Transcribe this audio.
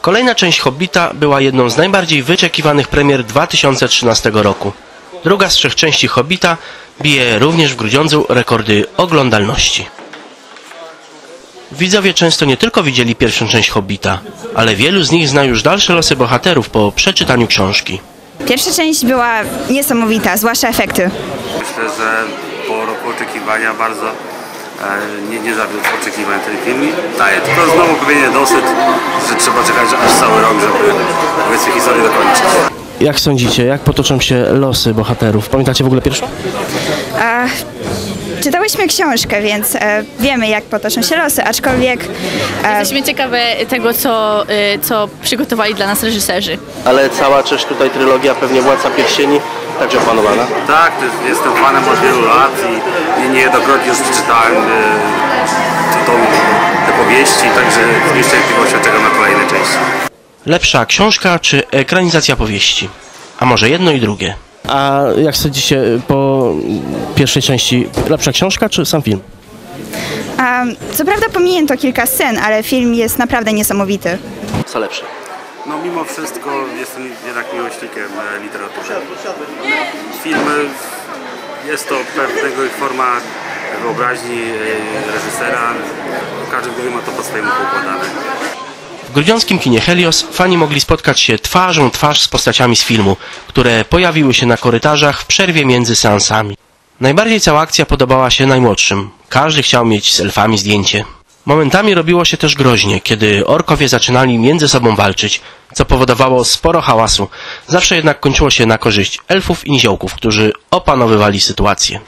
Kolejna część Hobbita była jedną z najbardziej wyczekiwanych premier 2013 roku. Druga z trzech części Hobbita bije również w Grudziądzu rekordy oglądalności. Widzowie często nie tylko widzieli pierwszą część Hobbita, ale wielu z nich zna już dalsze losy bohaterów po przeczytaniu książki. Pierwsza część była niesamowita, zwłaszcza efekty. Myślę, że po roku oczekiwania bardzo nie, nie zawiódł oczekiwań ten film i daje tylko znowu pewien dosyć, że trzeba czekać aż cały rok, żeby powiedzmy historię dokończyć. Jak sądzicie, jak potoczą się losy bohaterów? Pamiętacie w ogóle pierwszą? A, czytałyśmy książkę, więc e, wiemy, jak potoczą się losy, aczkolwiek e, Jesteśmy ciekawe tego, co, y, co przygotowali dla nas reżyserzy. Ale cała część tutaj trylogia, pewnie Władca Pierścieni, także opanowana. Tak, jest, jestem fanem od wielu lat i niejednokrotnie już przeczytałem e, tą, te powieści, także z nieszczęśliwością czekam na kolejne części. Lepsza książka czy ekranizacja powieści? A może jedno i drugie? A jak sądzicie po pierwszej części, lepsza książka czy sam film? a, co prawda pominięto kilka scen, ale film jest naprawdę niesamowity. Co lepsze? No mimo wszystko jestem jednak miłośnikiem e, literatury. Filmy jest to pewnego forma wyobraźni e, reżysera. Każdy głowie ma to po swojemu poukładane. W grudziąckim kinie Helios fani mogli spotkać się twarzą twarz z postaciami z filmu, które pojawiły się na korytarzach w przerwie między seansami. Najbardziej cała akcja podobała się najmłodszym. Każdy chciał mieć z elfami zdjęcie. Momentami robiło się też groźnie, kiedy orkowie zaczynali między sobą walczyć, co powodowało sporo hałasu. Zawsze jednak kończyło się na korzyść elfów i niziołków, którzy opanowywali sytuację.